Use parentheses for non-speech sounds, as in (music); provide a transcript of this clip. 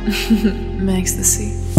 (laughs) Makes the sea.